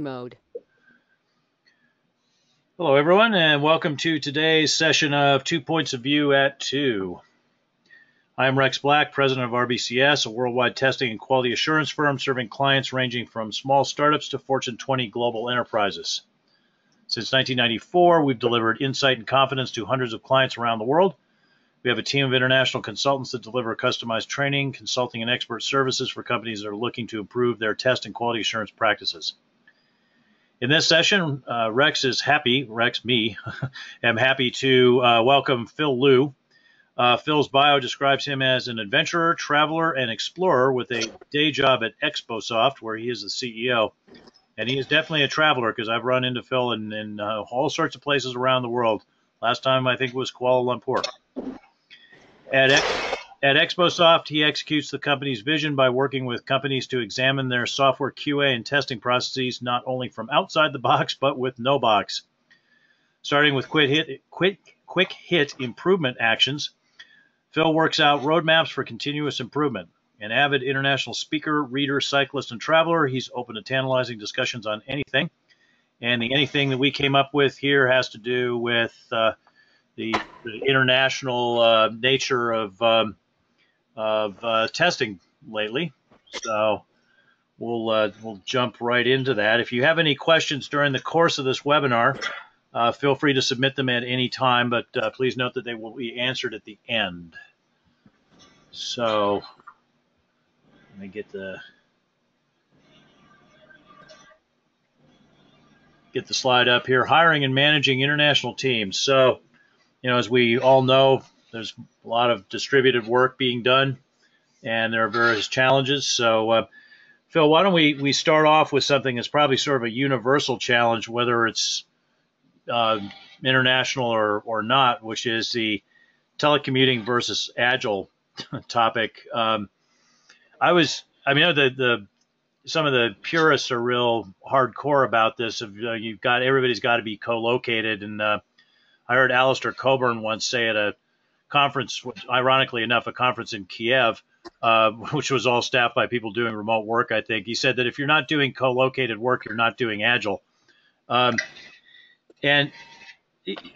mode. Hello, everyone, and welcome to today's session of Two Points of View at Two. I'm Rex Black, president of RBCS, a worldwide testing and quality assurance firm serving clients ranging from small startups to Fortune 20 global enterprises. Since 1994, we've delivered insight and confidence to hundreds of clients around the world. We have a team of international consultants that deliver customized training, consulting, and expert services for companies that are looking to improve their test and quality assurance practices. In this session, uh, Rex is happy, Rex, me, am happy to uh, welcome Phil Lew. Uh, Phil's bio describes him as an adventurer, traveler, and explorer with a day job at XBOSoft, where he is the CEO. And he is definitely a traveler because I've run into Phil in, in uh, all sorts of places around the world. Last time I think was Kuala Lumpur. At, at XBOSoft, he executes the company's vision by working with companies to examine their software QA and testing processes not only from outside the box but with no box. Starting with quick hit, quick, quick hit improvement actions, Phil works out roadmaps for continuous improvement. An avid international speaker, reader, cyclist, and traveler, he's open to tantalizing discussions on anything. And the anything that we came up with here has to do with uh, the, the international uh, nature of um, of uh, testing lately. So we'll uh, we'll jump right into that. If you have any questions during the course of this webinar, uh, feel free to submit them at any time, but uh, please note that they will be answered at the end. So let me get the get the slide up here. Hiring and managing international teams. So you know, as we all know, there's a lot of distributed work being done, and there are various challenges. So, uh, Phil, why don't we, we start off with something that's probably sort of a universal challenge, whether it's uh, international or, or not, which is the telecommuting versus agile topic. Um, I was, I mean, the, the some of the purists are real hardcore about this. Of uh, you've got everybody's got to be co-located, and uh, I heard Alistair Cockburn once say at a conference, ironically enough, a conference in Kiev, uh, which was all staffed by people doing remote work. I think he said that if you're not doing co-located work, you're not doing agile. Um, and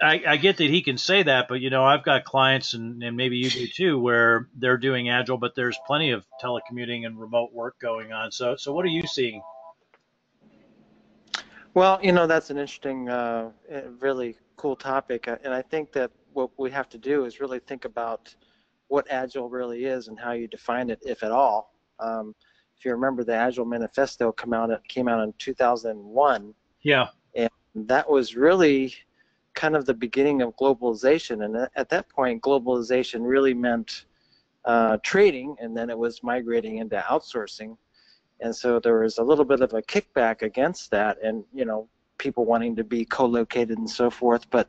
I, I, get that he can say that, but you know, I've got clients, and, and, maybe you do too, where they're doing agile, but there's plenty of telecommuting and remote work going on. So, so what are you seeing? Well, you know, that's an interesting, uh, really cool topic, and I think that what we have to do is really think about what Agile really is and how you define it, if at all. Um, if you remember, the Agile Manifesto come out came out in 2001. Yeah. And that was really kind of the beginning of globalization, and at that point, globalization really meant uh, trading, and then it was migrating into outsourcing. And so there was a little bit of a kickback against that, and you know, people wanting to be co-located and so forth. But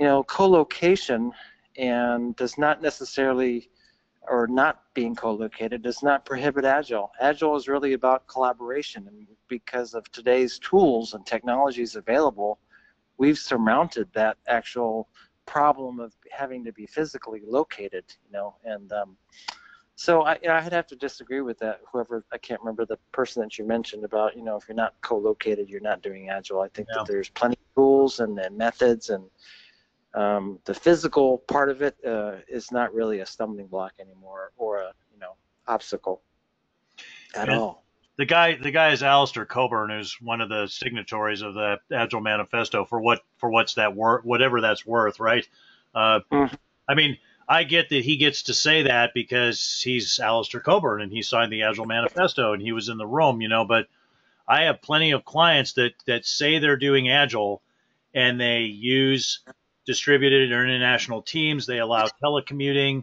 you know, co-location and does not necessarily or not being co-located does not prohibit agile agile is really about collaboration and because of today's tools and technologies available we've surmounted that actual problem of having to be physically located you know and um, so I, i'd have to disagree with that whoever i can't remember the person that you mentioned about you know if you're not co-located you're not doing agile i think yeah. that there's plenty of tools and, and methods and um, the physical part of it uh, is not really a stumbling block anymore or a you know obstacle at and all. The guy, the guy is Alistair Cockburn, who's one of the signatories of the Agile Manifesto. For what, for what's that worth? Whatever that's worth, right? Uh, mm-hmm. I mean, I get that he gets to say that because he's Alistair Cockburn and he signed the Agile Manifesto and he was in the room, you know. But I have plenty of clients that that say they're doing Agile and they use distributed or international teams. They allow telecommuting.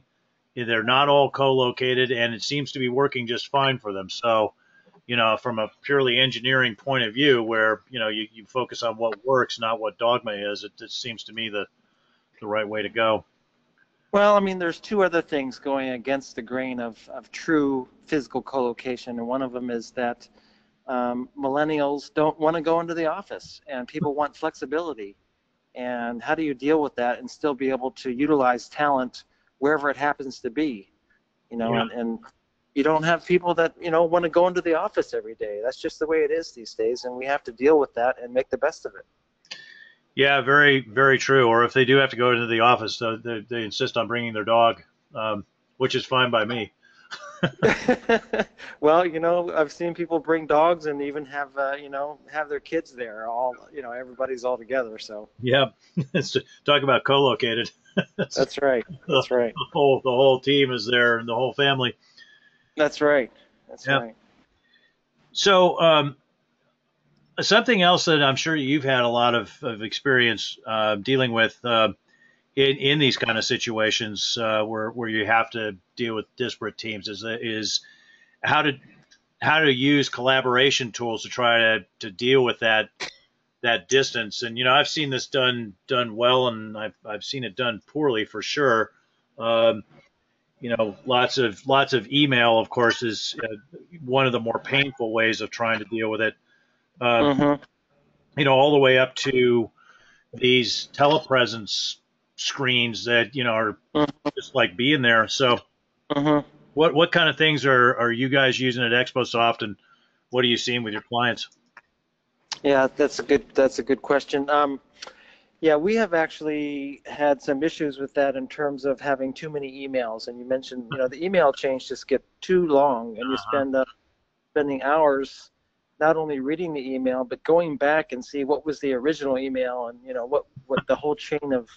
They're not all co-located, and it seems to be working just fine for them. So, you know, from a purely engineering point of view, where you know you, you focus on what works, not what dogma is, it, it seems to me the the right way to go. Well, I mean, there's two other things going against the grain of, of true physical co-location, and one of them is that um, millennials don't want to go into the office, and people want flexibility and how do you deal with that and still be able to utilize talent wherever it happens to be you know yeah. and, and you don't have people that you know want to go into the office every day. That's just the way it is these days, and we have to deal with that and make the best of it. Yeah, very, very true. Or if they do have to go into the office, they, they insist on bringing their dog, um, which is fine by me. well, you know, I've seen people bring dogs and even have, uh, you know, have their kids there. All, you know, everybody's all together. So. Yeah, talk about co-located. That's right. That's right. The whole the whole team is there and the whole family. That's right. That's yep. right. So, um, something else that I'm sure you've had a lot of, of experience uh, dealing with uh, in in these kind of situations uh, where where you have to deal with disparate teams is is how to how to use collaboration tools to try to, to deal with that that distance. And you know, I've seen this done done well, and I've I've seen it done poorly for sure. Um, you know, lots of lots of email, of course, is uh, one of the more painful ways of trying to deal with it. Uh, mm-hmm. You know, all the way up to these telepresence screens that you know are mm-hmm. just like being there. So, mm-hmm. what what kind of things are are you guys using at XBOSoft, and what are you seeing with your clients? Yeah, that's a good that's a good question. Um, yeah, we have actually had some issues with that in terms of having too many emails. And you mentioned, you know, the email chains just get too long, and you uh-huh. spend uh, spending hours not only reading the email but going back and see what was the original email and you know what what the whole chain of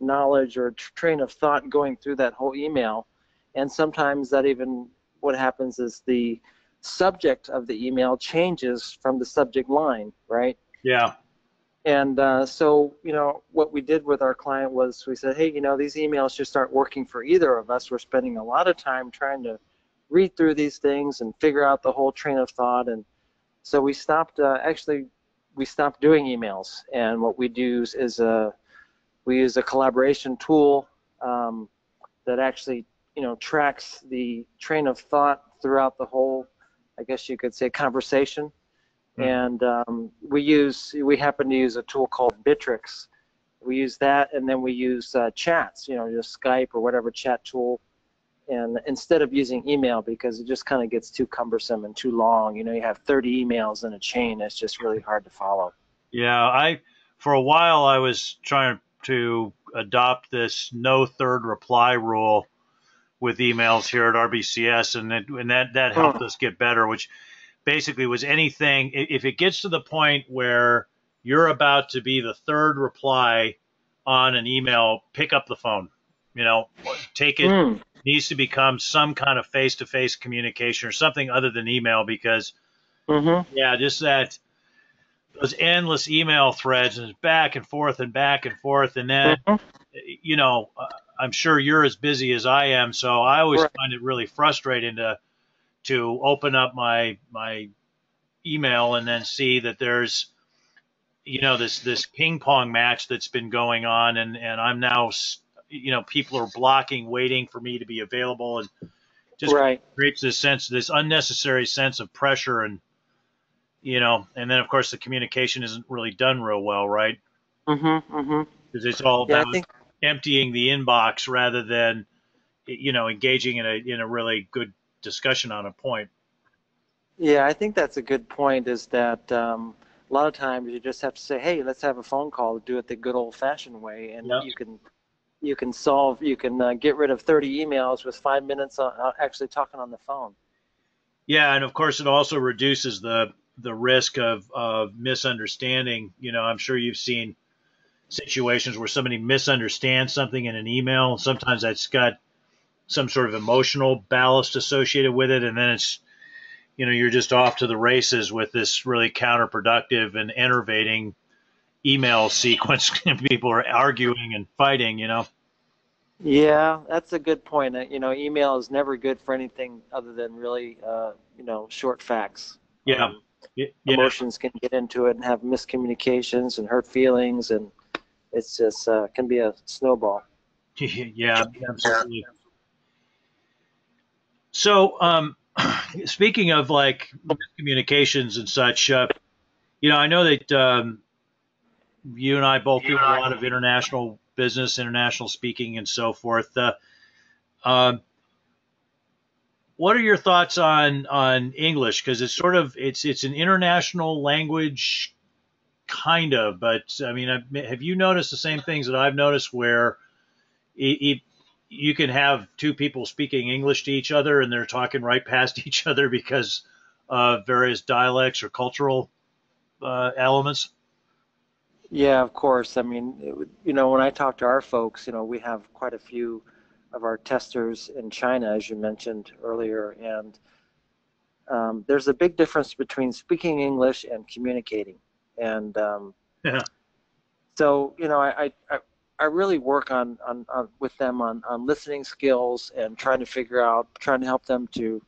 knowledge or train of thought going through that whole email. And sometimes that even what happens is the subject of the email changes from the subject line, right? Yeah. And uh, so, you know, what we did with our client was we said, hey, you know, these emails just aren't working for either of us. We're spending a lot of time trying to read through these things and figure out the whole train of thought. And so we stopped, uh, actually, we stopped doing emails. And what we do is uh, we use a collaboration tool um, that actually, you know, tracks the train of thought throughout the whole, I guess you could say, conversation Mm-hmm. And um, we use we happen to use a tool called Bitrix. We use that, and then we use uh, chats. You know, just Skype or whatever chat tool. And instead of using email because it just kind of gets too cumbersome and too long. You know, you have 30 emails in a chain. It's just really hard to follow. Yeah, I for a while I was trying to adopt this no third reply rule with emails here at RBCS, and it, and that that helped us get better. Which basically was anything if it gets to the point where you're about to be the third reply on an email, pick up the phone. You know, take it mm. needs to become some kind of face-to-face communication or something other than email because mm-hmm. yeah, just that those endless email threads and it's back and forth and back and forth and then mm-hmm. you know, uh, I'm sure you're as busy as I am, so I always right. find it really frustrating to to open up my my email and then see that there's you know this this ping pong match that's been going on and and I'm now you know people are blocking waiting for me to be available and just right. creates this sense this unnecessary sense of pressure and you know and then of course the communication isn't really done real well right mhm mhm because it's all about yeah, think... emptying the inbox rather than you know engaging in a in a really good discussion on a point. Yeah, I think that's a good point. Is that um, a lot of times you just have to say, "Hey, let's have a phone call. Do it the good old-fashioned way," and yep. you can you can solve you can uh, get rid of 30 emails with five minutes on, uh, actually talking on the phone. Yeah, and of course it also reduces the the risk of of misunderstanding. You know, I'm sure you've seen situations where somebody misunderstands something in an email. Sometimes that's got some sort of emotional ballast associated with it, and then it's you know you're just off to the races with this really counterproductive and enervating email sequence. People are arguing and fighting, you know. Yeah, that's a good point. Uh, you know, email is never good for anything other than really, uh, you know, short facts. Yeah. Um, yeah. Emotions can get into it and have miscommunications and hurt feelings, and it's just uh, can be a snowball. yeah, absolutely. So, um, speaking of like communications and such, uh, you know, I know that um, you and I both do a lot of international business, international speaking, and so forth. Uh, uh, what are your thoughts on on English? Because it's sort of it's it's an international language, kind of. But I mean, have you noticed the same things that I've noticed, where it, it, you can have two people speaking English to each other and they're talking right past each other because of various dialects or cultural uh, elements? Yeah, of course. I mean, it, you know, when I talk to our folks, you know, we have quite a few of our testers in China, as you mentioned earlier, and um, there's a big difference between speaking English and communicating. And um, yeah. so, you know, I, I, I really work on, on, on with them on, on listening skills and trying to figure out, trying to help them to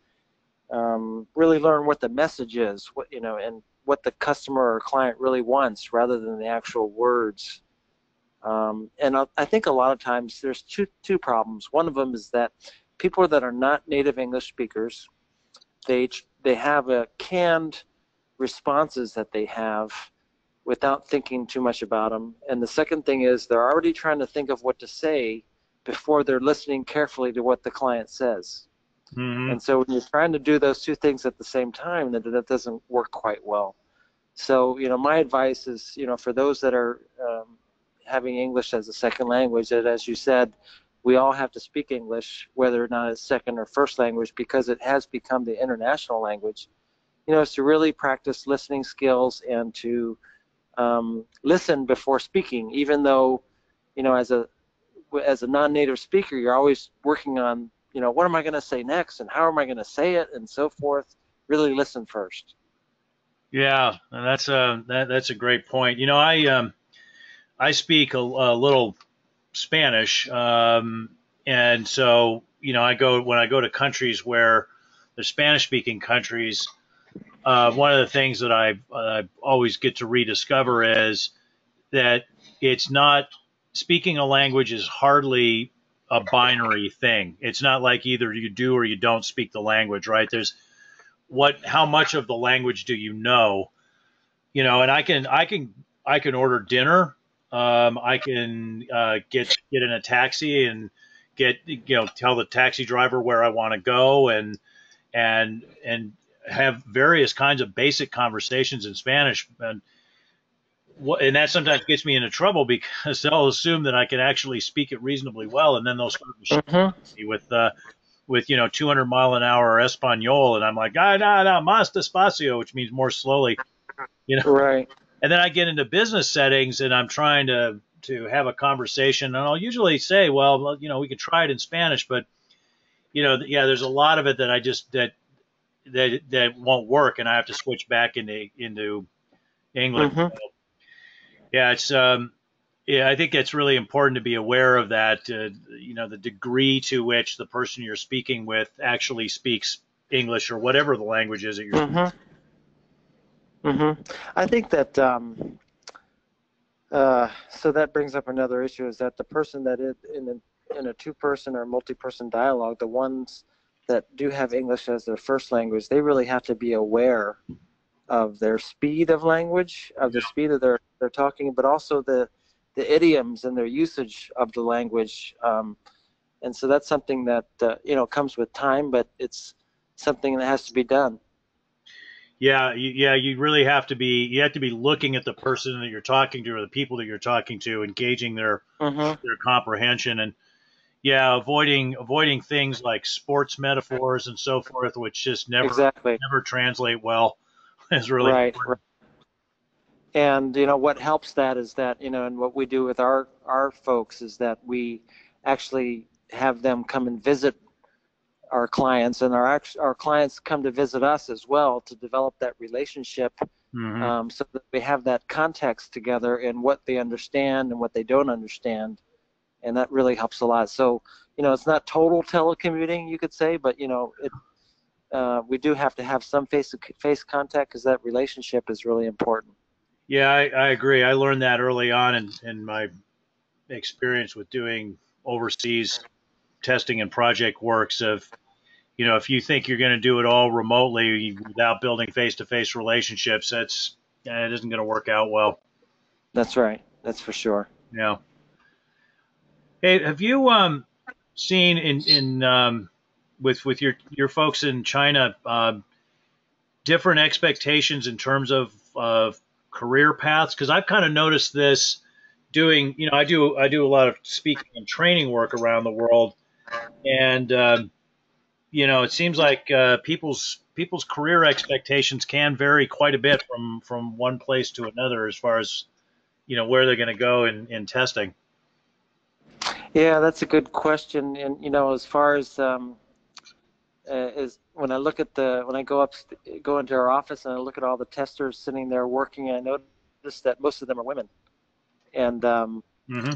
um, really learn what the message is, what you know, and what the customer or client really wants rather than the actual words. Um, and I, I think a lot of times there's two two problems. One of them is that people that are not native English speakers, they they have a canned responses that they have without thinking too much about them. And the second thing is they're already trying to think of what to say before they're listening carefully to what the client says. Mm-hmm. And so when you're trying to do those two things at the same time, then that doesn't work quite well. So you know, my advice is you know for those that are um, having English as a second language, that as you said, we all have to speak English, whether or not it's second or first language, because it has become the international language. You know, it's to really practice listening skills and to um, listen before speaking, even though, you know, as a as a non-native speaker, you're always working on you know, what am I going to say next and how am I going to say it and so forth. Really listen first. Yeah, that's a that, that's a great point. You know, I um, I speak a, a little Spanish, um, and so you know, I go when I go to countries where they're Spanish-speaking countries. Uh, one of the things that I, I always get to rediscover is that it's not speaking a language is hardly a binary thing. It's not like either you do or you don't speak the language, right? There's what how much of the language do you know? You know, and I can I can I can order dinner. Um, I can uh, get get in a taxi and get you know tell the taxi driver where I want to go and and and have various kinds of basic conversations in Spanish and and that sometimes gets me into trouble because they'll assume that I can actually speak it reasonably well, and then they'll start mm-hmm. with uh, with you know 200 mile an hour Espanol, and I'm like, ah, no, no, más despacio, which means more slowly, you know. Right. And then I get into business settings, and I'm trying to to have a conversation, and I'll usually say, well, you know, we could try it in Spanish, but you know, yeah, there's a lot of it that I just that that that won't work, and I have to switch back into into English. Mm-hmm. Yeah, it's um, yeah, I think it's really important to be aware of that. Uh, you know, the degree to which the person you're speaking with actually speaks English or whatever the language is that you're. Mm-hmm. Mm-hmm. I think that. Um, uh, so that brings up another issue: is that the person that is in a in a two-person or multi-person dialogue, the ones that do have English as their first language, they really have to be aware of their speed of language, of the speed of their they're talking, but also the the idioms and their usage of the language. Um, and so that's something that uh, you know comes with time, but it's something that has to be done. Yeah, yeah, you really have to be you have to be looking at the person that you're talking to or the people that you're talking to, engaging their mm-hmm. their comprehension and yeah, avoiding avoiding things like sports metaphors and so forth, which just never exactly. never translate well. Is really right, right and you know what helps that is that you know and what we do with our our folks is that we actually have them come and visit our clients and our our clients come to visit us as well to develop that relationship mm-hmm. um, so that we have that context together and what they understand and what they don't understand and that really helps a lot so you know it's not total telecommuting you could say but you know it uh, we do have to have some face to face contact because that relationship is really important yeah, I, I agree. I learned that early on in, in my experience with doing overseas testing and project works of you know if you think you're going to do it all remotely without building face-to-face relationships that's it isn't going to work out well. That's right. That's for sure. Yeah. Hey have you um seen in in um with with your your folks in China, uh, different expectations in terms of of career paths? Because I've kind of noticed this doing, you know, I do I do a lot of speaking and training work around the world, and um, you know, it seems like uh, people's people's career expectations can vary quite a bit from from one place to another as far as you know where they're going to go in in testing. Yeah, that's a good question, and you know, as far as um, uh, as when I look at the when I go up go into our office and I look at all the testers sitting there working, I notice that most of them are women, and um, mm-hmm.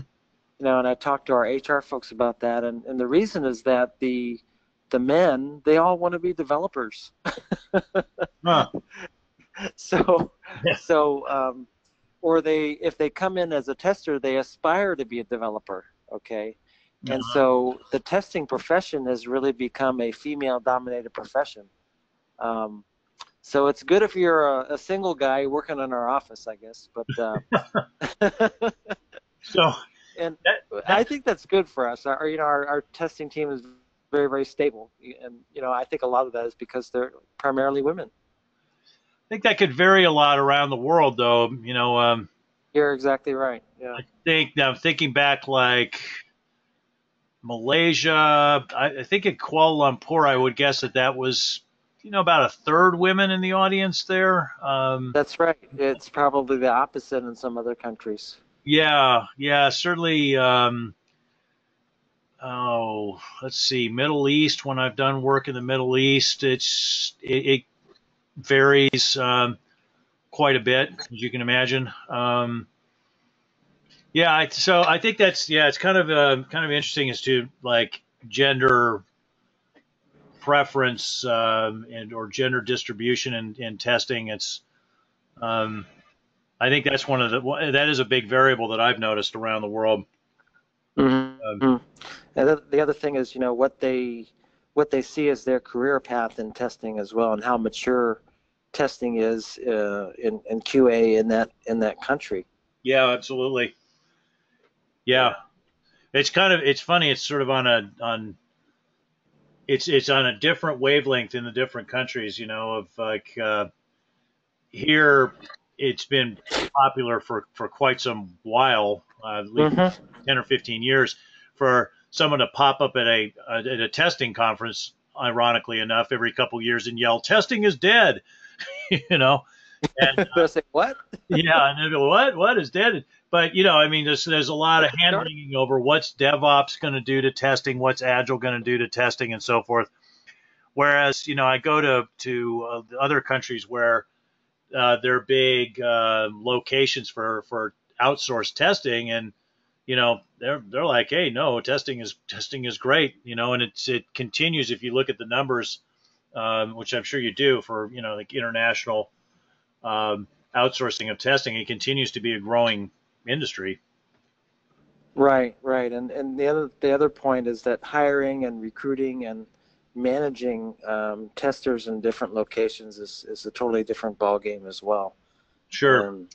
You know, and I talked to our HR folks about that, and, and the reason is that the the men they all want to be developers. huh. So, yeah. so um, or they if they come in as a tester, they aspire to be a developer. Okay, and uh-huh. so the testing profession has really become a female-dominated profession. Um, so it's good if you're a, a, single guy working in our office, I guess. But uh, so, and that, I think that's good for us. Our, you know, our, our testing team is very, very stable, and you know, I think a lot of that is because they're primarily women. I think that could vary a lot around the world, though. You know, um, you're exactly right. Yeah. I think I'm thinking back like Malaysia. I, I think in Kuala Lumpur, I would guess that that was you know about a third women in the audience there. Um, That's right. It's probably the opposite in some other countries. Yeah, yeah, certainly. Um, oh, let's see, Middle East. When I've done work in the Middle East, it's it, it varies um, quite a bit, as you can imagine. Um, yeah, I, so I think that's yeah, it's kind of uh, kind of interesting as to like gender preference um, and or gender distribution in, in testing. It's um, I think that's one of the that is a big variable that I've noticed around the world. Mm-hmm. Um, and the other thing is, you know, what they what they see as their career path in testing as well, and how mature testing is uh, in, in QA in that in that country. Yeah, absolutely. Yeah, it's kind of it's funny. It's sort of on a on it's it's on a different wavelength in the different countries. You know, of like uh, here, it's been popular for for quite some while, uh, at least mm-hmm. ten or fifteen years, for someone to pop up at a, a at a testing conference. Ironically enough, every couple years and yell, "Testing is dead," you know. And, uh, say, what? yeah, and they go, "What? What is dead?" But you know, I mean, there's there's a lot of hand wringing over what's DevOps going to do to testing, what's Agile going to do to testing, and so forth. Whereas, you know, I go to to uh, other countries where uh, they're big uh, locations for for outsourced testing, and you know, they're they're like, hey, no, testing is testing is great, you know, and it's it continues if you look at the numbers, um, which I'm sure you do for you know like international um, outsourcing of testing, it continues to be a growing industry. Right, right, and and the other the other point is that hiring and recruiting and managing um, testers in different locations is, is a totally different ballgame as well. Sure. Um,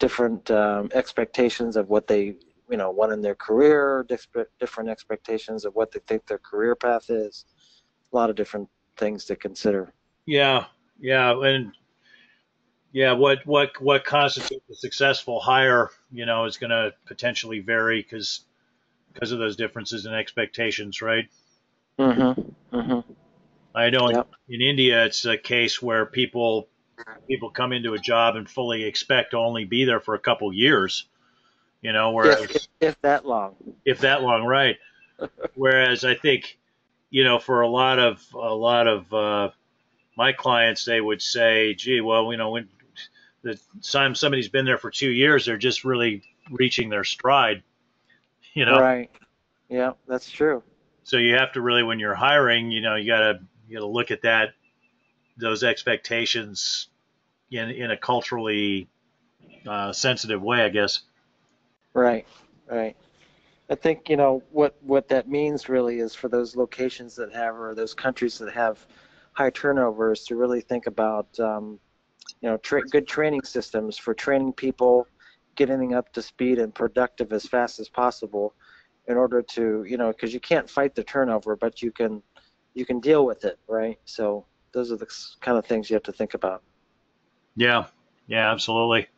different um, expectations of what they you know want in their career, different expectations of what they think their career path is. A lot of different things to consider. Yeah, yeah, and yeah, what what what constitutes a successful hire, you know, is going to potentially vary because because of those differences in expectations, right? Mm-hmm. Mm-hmm. I know yep. in, in India it's a case where people people come into a job and fully expect to only be there for a couple years, you know, whereas if, if that long, if that long, right? whereas I think, you know, for a lot of a lot of uh, my clients, they would say, "Gee, well, you know, when the time somebody's been there for two years, they're just really reaching their stride. You know, right? Yeah, that's true. So you have to really, when you're hiring, you know, you gotta you gotta look at that those expectations in in a culturally uh, sensitive way, I guess. Right, right. I think you know what what that means really is for those locations that have or those countries that have high turnovers to really think about um, you know, tra- good training systems for training people, getting up to speed and productive as fast as possible, in order to you know because you can't fight the turnover, but you can you can deal with it, right? So those are the kind of things you have to think about. Yeah, yeah, absolutely.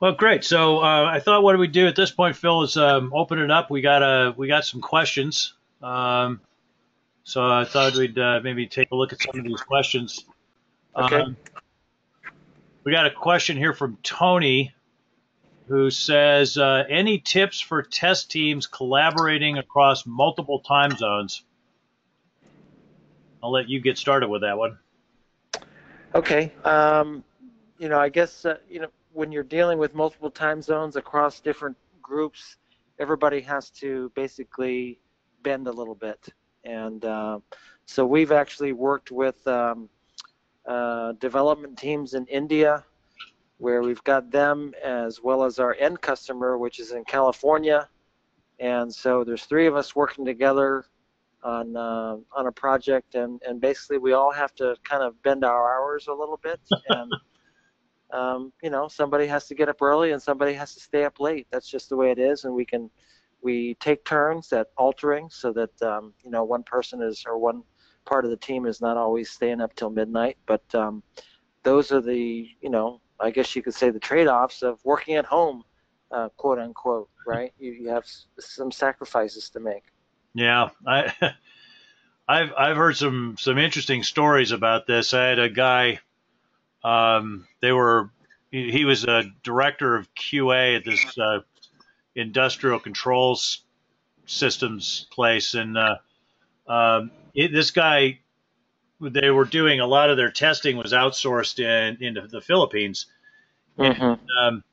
Well, great. So uh, I thought what do we do at this point, Phil, is um, open it up. We got a we got some questions. Um, so I thought we'd uh, maybe take a look at some of these questions. Okay. Um, we got a question here from Tony, who says, uh, "Any tips for test teams collaborating across multiple time zones?" I'll let you get started with that one. Okay. Um, you know, I guess uh, you know when you're dealing with multiple time zones across different groups, everybody has to basically bend a little bit. And uh, so we've actually worked with um, uh, development teams in India, where we've got them as well as our end customer, which is in California. And so there's three of us working together on uh, on a project, and and basically we all have to kind of bend our hours a little bit and um, you know, somebody has to get up early and somebody has to stay up late. That's just the way it is, and we can we take turns at altering so that um, you know one person is or one part of the team is not always staying up till midnight. But um, those are the you know I guess you could say the trade-offs of working at home, uh, quote unquote. Right? You, you have some sacrifices to make. Yeah, I. I've I've heard some some interesting stories about this. I had a guy um, they were he, he, was a director of QA at this uh, industrial controls systems place, and uh, um, it, this guy they were doing a lot of their testing was outsourced in into the Philippines. Mm-hmm. And, um,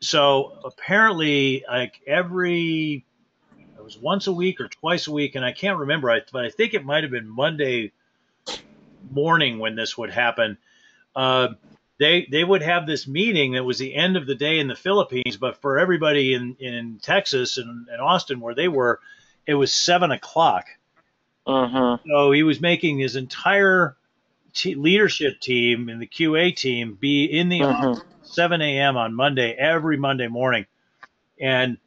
so apparently, like every it was once a week or twice a week, and I can't remember, I, but I think it might have been Monday morning when this would happen uh, they they would have this meeting that was the end of the day in the Philippines, but for everybody in in Texas and, and Austin where they were, it was seven o'clock. Uh-huh. So he was making his entire t- leadership team and the QA team be in the uh-huh. office 7 a.m. on Monday every Monday morning, and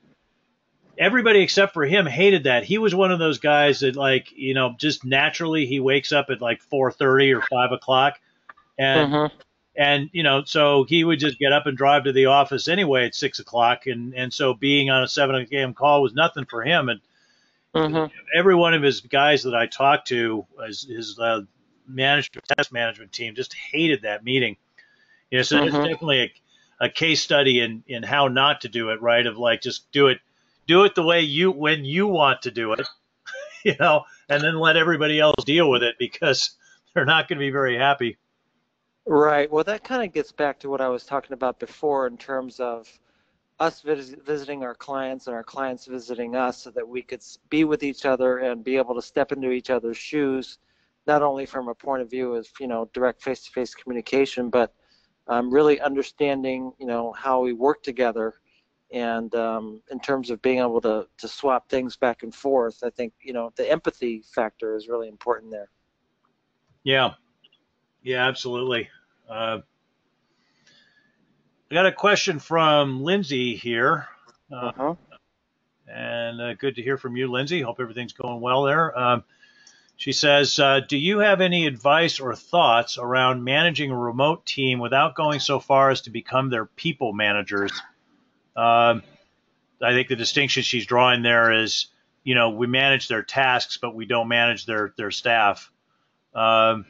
everybody except for him hated that. He was one of those guys that like you know just naturally he wakes up at like 4:30 or 5 o'clock and uh-huh. and you know so he would just get up and drive to the office anyway at six o'clock and and so being on a seven a.m. call was nothing for him and uh-huh. every one of his guys that I talked to his, his uh, management test management team just hated that meeting you know so uh-huh. it's definitely a, a case study in in how not to do it right of like just do it do it the way you when you want to do it you know and then let everybody else deal with it because they're not going to be very happy Right. Well, that kind of gets back to what I was talking about before in terms of us vis- visiting our clients and our clients visiting us so that we could be with each other and be able to step into each other's shoes, not only from a point of view of, you know, direct face-to-face communication, but um, really understanding, you know, how we work together and um, in terms of being able to, to swap things back and forth, I think, you know, the empathy factor is really important there. Yeah. Yeah, absolutely. Uh, I got a question from Lindsay here. Uh, uh-huh. And uh, good to hear from you, Lindsay. Hope everything's going well there. Um, she says, uh, Do you have any advice or thoughts around managing a remote team without going so far as to become their people managers? Um, I think the distinction she's drawing there is, you know, we manage their tasks, but we don't manage their, their staff. Um,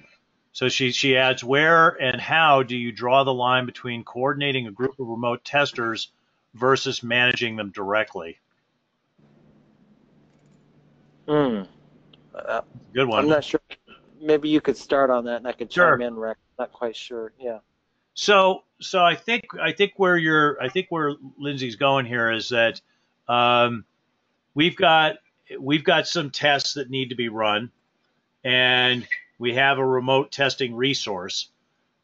so she, she adds, where and how do you draw the line between coordinating a group of remote testers versus managing them directly? Hmm. Uh, Good one. I'm not sure. Maybe you could start on that, and I could sure. chime in. Rick. Not quite sure. Yeah. So, so I think I think where you're, I think where Lindsay's going here is that um, we've got we've got some tests that need to be run, and we have a remote testing resource.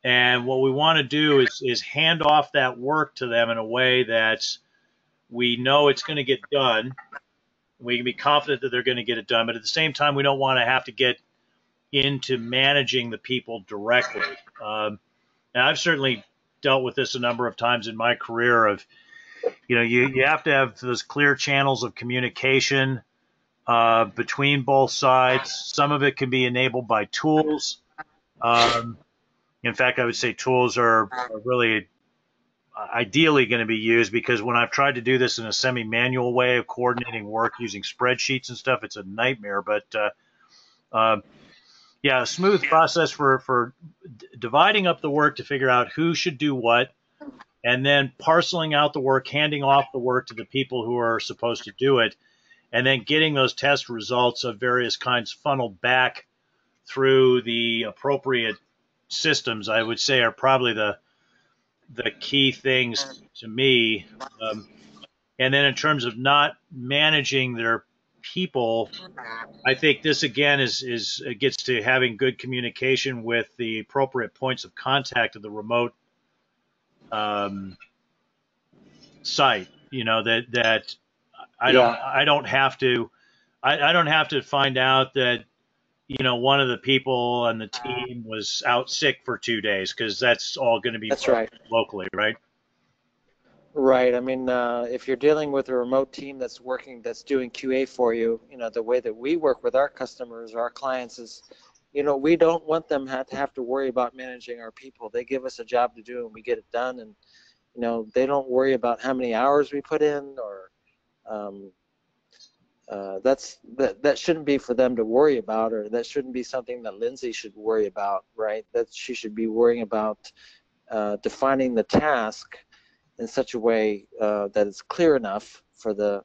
And what we want to do is, is hand off that work to them in a way that we know it's going to get done. We can be confident that they're going to get it done, but at the same time, we don't want to have to get into managing the people directly. Um, and I've certainly dealt with this a number of times in my career of, you know, you, you have to have those clear channels of communication uh, between both sides. Some of it can be enabled by tools. Um, in fact, I would say tools are, are really ideally going to be used because when I've tried to do this in a semi-manual way of coordinating work using spreadsheets and stuff, it's a nightmare. But uh, uh, yeah, a smooth process for for dividing up the work to figure out who should do what, and then parceling out the work, handing off the work to the people who are supposed to do it, and then getting those test results of various kinds funneled back through the appropriate systems. I would say are probably the the key things to me. Um, and then in terms of not managing their people, I think this again is is gets to having good communication with the appropriate points of contact of the remote um, site. You know that that I don't I don't have to I, I don't have to find out that you know one of the people on the team was out sick for two days because that's all going to be that's right locally, right? Right. I mean, uh, if you're dealing with a remote team that's working, that's doing QA for you, you know, the way that we work with our customers, our clients is, you know, we don't want them to have to worry about managing our people. They give us a job to do and we get it done. And, you know, they don't worry about how many hours we put in or, um, uh, that's that that shouldn't be for them to worry about or that shouldn't be something that Lindsay should worry about right that she should be worrying about uh, defining the task in such a way uh, that it's clear enough for the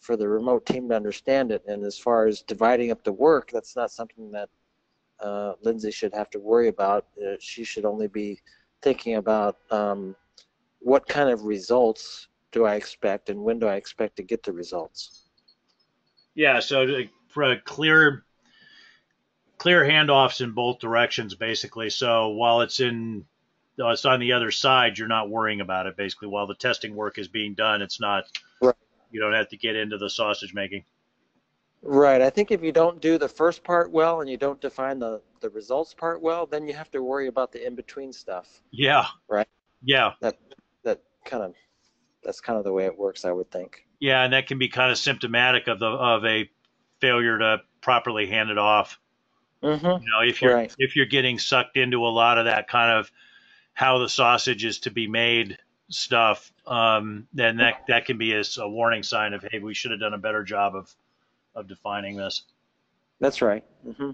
for the remote team to understand it. And as far as dividing up the work, that's not something that uh, Lindsay should have to worry about. Uh, she should only be thinking about um, what kind of results do I expect and when do I expect to get the results. Yeah, so for a clear clear handoffs in both directions, basically. So while it's in it's on the other side, you're not worrying about it basically. While the testing work is being done, it's not. Right. You don't have to get into the sausage making. Right. I think if you don't do the first part well and you don't define the the results part well, then you have to worry about the in between stuff. Yeah. Right. Yeah. That that kind of that's kind of the way it works, I would think. Yeah, and that can be kind of symptomatic of the of a failure to properly hand it off. Mm-hmm. You know, if you're right. if you're getting sucked into a lot of that kind of how the sausage is to be made stuff, um, then that that can be a, a, warning sign of hey, we should have done a better job of of defining this. That's right. Mm-hmm.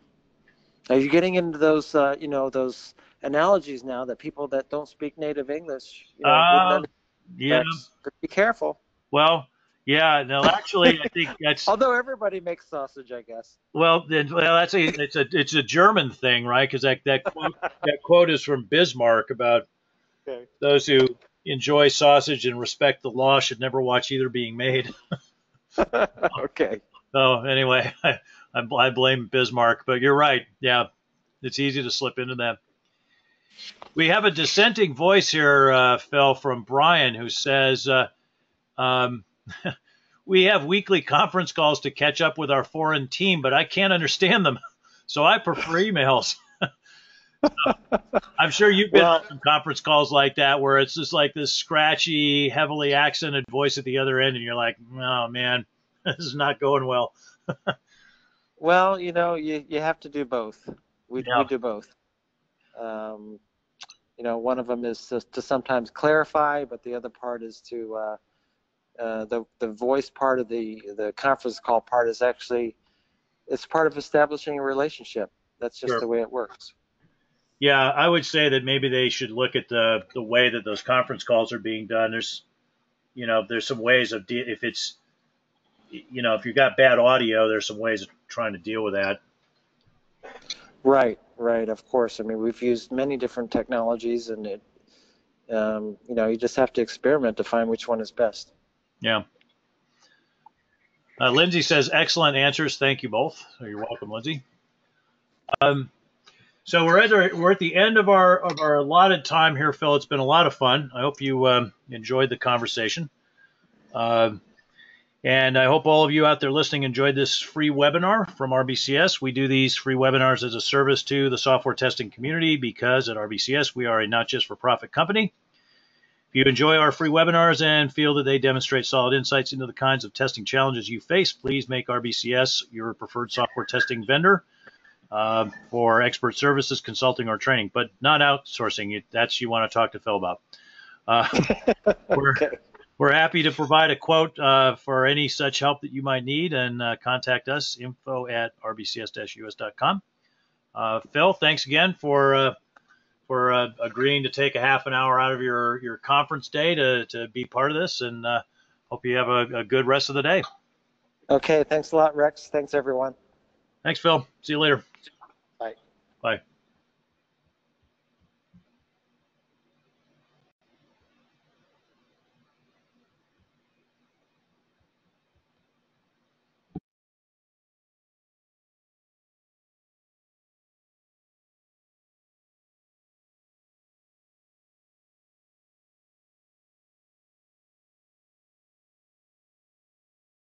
Are you getting into those uh, you know those analogies now that people that don't speak native English? You know, uh, yeah. Be careful. Well, yeah, no, actually, I think that's. Although everybody makes sausage, I guess. Well, then, well, that's a it's a it's a German thing, right? Because that that quote, that quote is from Bismarck about okay. those who enjoy sausage and respect the law should never watch either being made. okay. So anyway, I, I blame Bismarck, but you're right. Yeah, it's easy to slip into that. We have a dissenting voice here, uh, Phil, from Brian, who says. Uh, um, we have weekly conference calls to catch up with our foreign team, but I can't understand them. So I prefer emails. I'm sure you've been well, on some conference calls like that where it's just like this scratchy, heavily accented voice at the other end, and you're like, oh man, this is not going well. well, you know, you, you have to do both. We, yeah. we do both. Um, you know, one of them is to, to, sometimes clarify, but the other part is to uh, uh, the the voice part of the the conference call part is actually it's part of establishing a relationship. That's just sure. the way it works. Yeah, I would say that maybe they should look at the the way that those conference calls are being done. There's, you know, there's some ways of de- if it's, you know, if you've got bad audio, there's some ways of trying to deal with that. Right, right. Of course. I mean, we've used many different technologies, and it, um, you know, you just have to experiment to find which one is best. Yeah. Uh, Lindsay says, excellent answers. Thank you both. So you're welcome, Lindsay. Um, so we're at our, we're at the end of our of our allotted time here, Phil. It's been a lot of fun. I hope you um, enjoyed the conversation, uh, and I hope all of you out there listening enjoyed this free webinar from RBCS. We do these free webinars as a service to the software testing community because at RBCS we are a not just for profit company. If you enjoy our free webinars and feel that they demonstrate solid insights into the kinds of testing challenges you face, please make RBCS your preferred software testing vendor uh, for expert services, consulting, or training, but not outsourcing. That's you want to talk to Phil about. Uh, okay. We're happy to provide a quote uh, for any such help that you might need and uh, contact us info at rbcs-us.com. Uh, Phil, thanks again for uh, for uh, agreeing to take a half an hour out of your, your conference day to, to be part of this and uh, hope you have a, a, good rest of the day. Okay, thanks a lot, Rex. Thanks, everyone. Thanks, Phil. See you later. Bye. Bye.